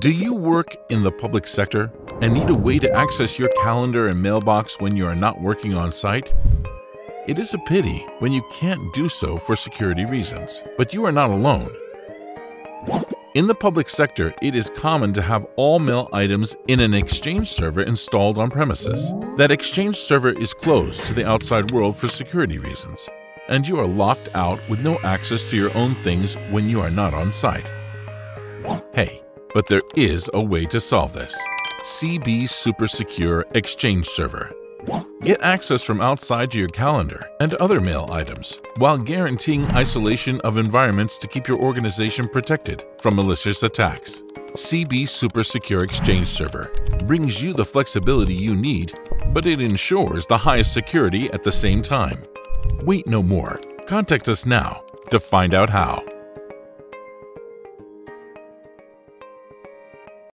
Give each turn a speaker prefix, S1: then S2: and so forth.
S1: Do you work in the public sector and need a way to access your calendar and mailbox when you are not working on site? It is a pity when you can't do so for security reasons, but you are not alone. In the public sector, it is common to have all mail items in an Exchange server installed on premises. That Exchange server is closed to the outside world for security reasons, and you are locked out with no access to your own things when you are not on site. Hey, but there is a way to solve this. CB Super Secure Exchange Server. Get access from outside to your calendar and other mail items, while guaranteeing isolation of environments to keep your organization protected from malicious attacks. CB Super Secure Exchange Server brings you the flexibility you need, but it ensures the highest security at the same time. Wait no more. Contact us now to find out how.